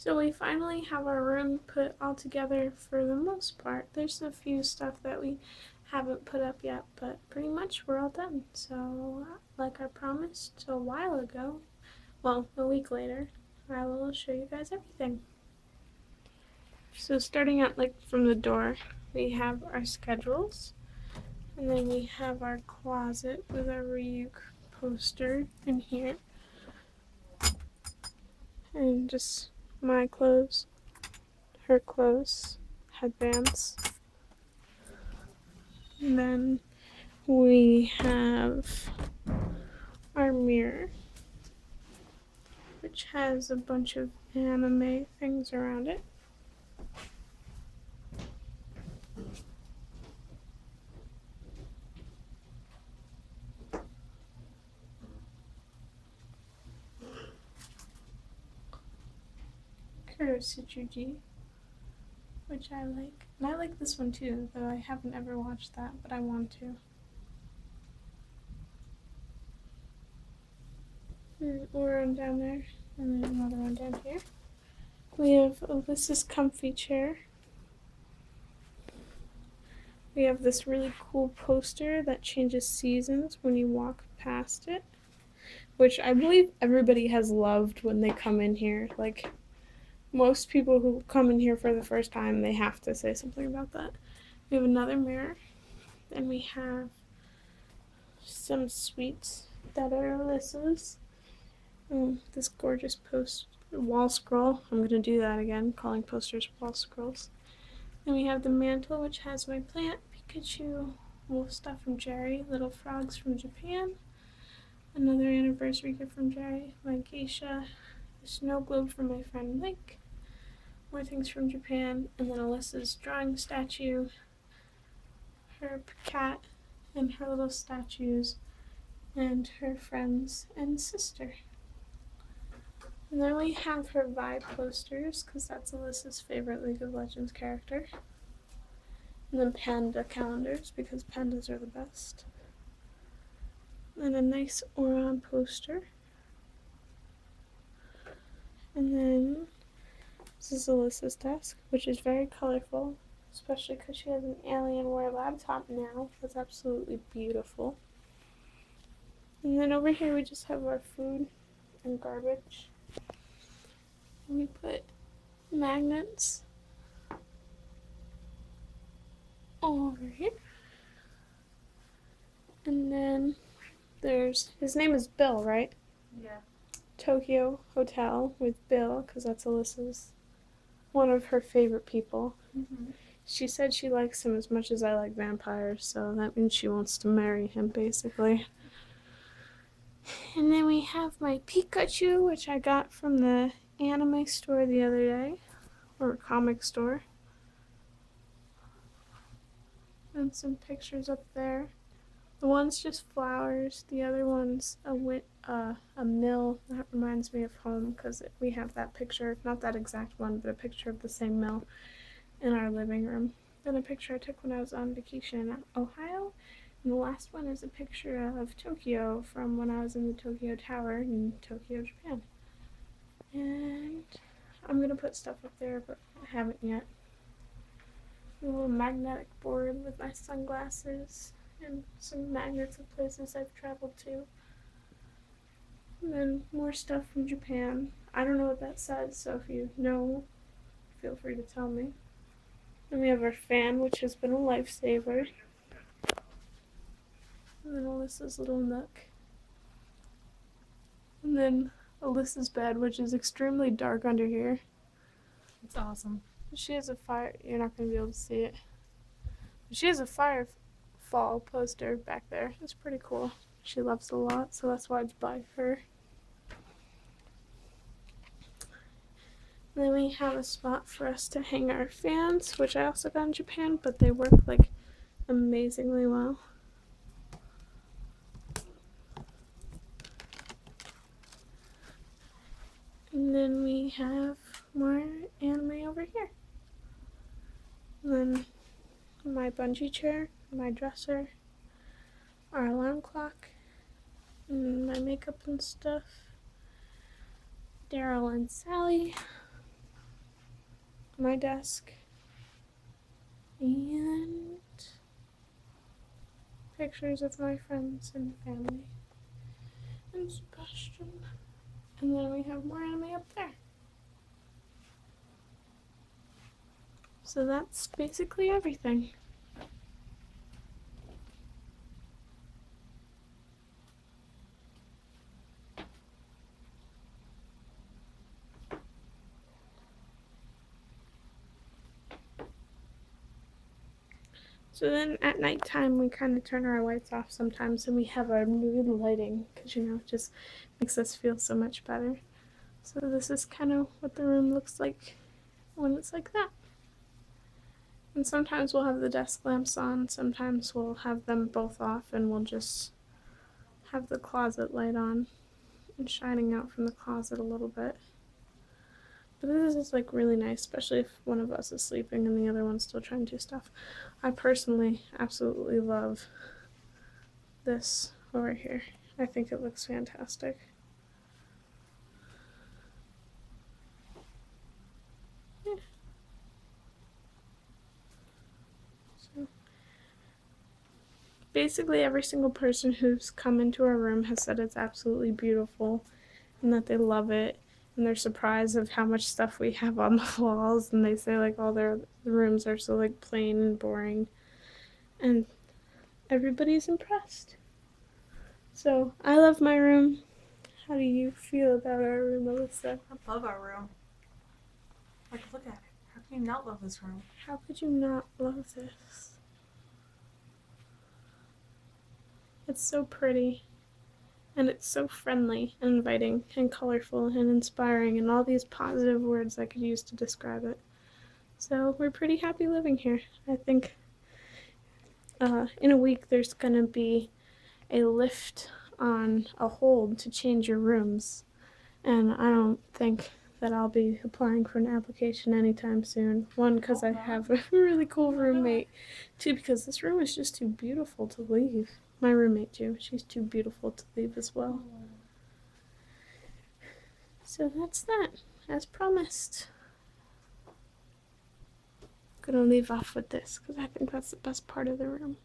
So we finally have our room put all together for the most part. There's a few stuff that we haven't put up yet, but pretty much we're all done. So, like I promised a while ago, well, a week later, I will show you guys everything. So starting out like from the door, we have our schedules, and then we have our closet with our Ryuk poster in here, and just my clothes, her clothes, headbands. And then we have our mirror, which has a bunch of anime things around it. Kuroshitsuji, which I like. And I like this one too, though I haven't ever watched that, but I want to. There's one down there, and then another one down here. We have Alyssa's comfy chair. We have this really cool poster that changes seasons when you walk past it, which I believe everybody has loved when they come in here. Like, most people who come in here for the first time, they have to say something about that. We have another mirror. and we have some sweets that are Alyssa's. Mm, this gorgeous post wall scroll. I'm gonna do that again, calling posters wall scrolls. Then we have the mantle, which has my plant, Pikachu, wolf stuff from Jerry, little frogs from Japan, another anniversary gift from Jerry, my geisha, a snow globe from my friend Mike, more things from Japan, and then Alyssa's drawing statue, her cat, and her little statues, and her friends and sister. And then we have her Vi posters, because that's Alyssa's favorite League of Legends character. And then panda calendars, because pandas are the best. And a nice Auron poster. And then this is Alyssa's desk, which is very colorful, especially because she has an Alienware laptop now. That's absolutely beautiful. And then over here we just have our food and garbage. And we put magnets over here. And then there's, his name is Bill, right? Yeah. Tokio Hotel with Bill, because that's Alyssa's one of her favorite people. Mm-hmm. She said she likes him as much as I like vampires, so that means she wants to marry him, basically. And then we have my Pikachu, which I got from the anime store the other day, or comic store. And some pictures up there. The one's just flowers. The other one's a wit, uh, a mill. That reminds me of home because we have that picture, not that exact one, but a picture of the same mill in our living room. Then a picture I took when I was on vacation in Ohio. And the last one is a picture of Tokyo from when I was in the Tokyo Tower in Tokyo, Japan. And I'm going to put stuff up there, but I haven't yet. A little magnetic board with my sunglasses and some magnets of places I've traveled to. And then more stuff from Japan. I don't know what that says, so if you know, feel free to tell me. Then we have our fan, which has been a lifesaver. And then Alyssa's little nook. And then Alyssa's bed, which is extremely dark under here. It's awesome. She has a fire. You're not going to be able to see it. She has a firefall poster back there. It's pretty cool. She loves it a lot, so that's why it's by her. Then we have a spot for us to hang our fans, which I also got in Japan, but they work like amazingly well. And then we have more anime over here. And then my bungee chair, my dresser, our alarm clock, and my makeup and stuff. Daryl and Sally, my desk and pictures of my friends and family and Sebastian. And then we have more anime up there. So that's basically everything. So then at nighttime, we kind of turn our lights off sometimes and we have our mood lighting because, you know, it just makes us feel so much better. So this is kind of what the room looks like when it's like that. And sometimes we'll have the desk lamps on, sometimes we'll have them both off and we'll just have the closet light on and shining out from the closet a little bit. But this is like really nice, especially if one of us is sleeping and the other one's still trying to do stuff. I personally absolutely love this over here. I think it looks fantastic. Yeah. So basically every single person who's come into our room has said it's absolutely beautiful and that they love it and they're surprised of how much stuff we have on the walls and they say like all their the rooms are so like plain and boring and everybody's impressed so i love my room how do you feel about our room alyssa I love our room. Like, look at it. How can you not love this room? how could you not love this it's so pretty and it's so friendly and inviting and colorful and inspiring and all these positive words I could use to describe it. So we're pretty happy living here. I think uh, in a week there's going to be a lift on a hold to change your rooms. And I don't think that I'll be applying for an application anytime soon. One, because I have a really cool roommate. Two, because this room is just too beautiful to leave. My roommate, too. She's too beautiful to leave as well. So that's that, as promised. I'm gonna leave off with this because I think that's the best part of the room.